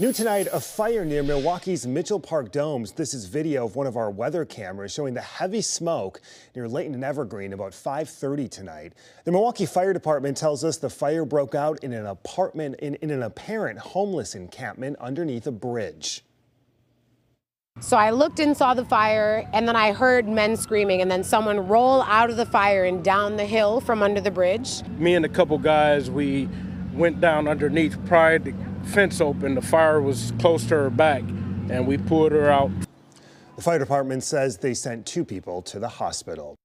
New tonight, a fire near Milwaukee's Mitchell Park Domes. This is video of one of our weather cameras showing the heavy smoke near Layton and Evergreen about 5:30 tonight. The Milwaukee Fire Department tells us the fire broke out in an apartment in, in an apparent homeless encampment underneath a bridge. So I looked and saw the fire, and then I heard men screaming, and then someone roll out of the fire and down the hill from under the bridge. Me and a couple guys, we went down underneath, pried the fence open. The fire was close to her back, and we pulled her out. The fire department says they sent two people to the hospital.